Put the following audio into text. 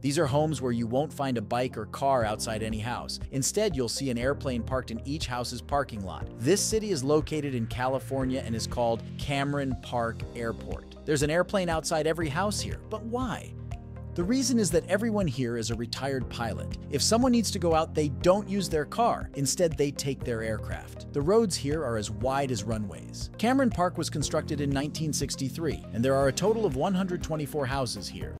These are homes where you won't find a bike or car outside any house. Instead, you'll see an airplane parked in each house's parking lot. This city is located in California and is called Cameron Park Airport. There's an airplane outside every house here, but why? The reason is that everyone here is a retired pilot. If someone needs to go out, they don't use their car. Instead, they take their aircraft. The roads here are as wide as runways. Cameron Park was constructed in 1963, and there are a total of 124 houses here.